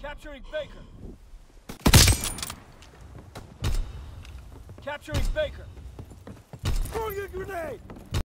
Capturing Baker. Capturing Baker. Throwing a grenade!